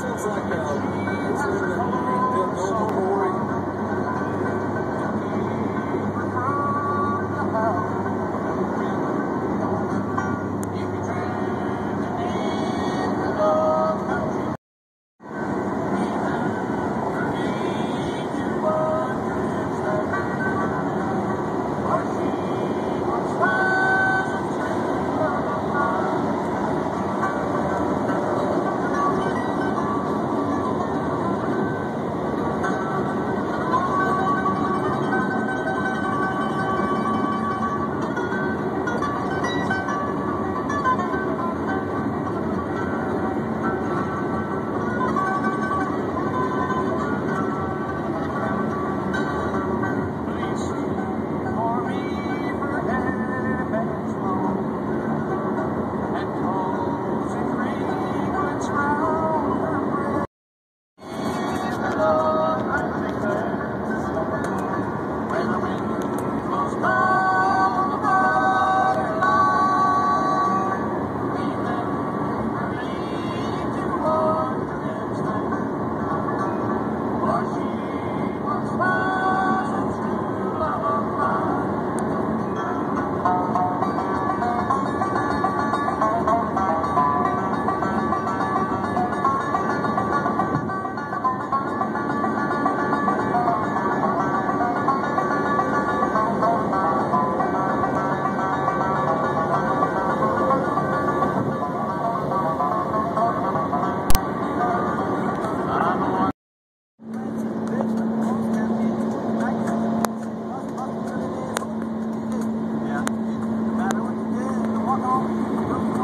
sounds like uh, の。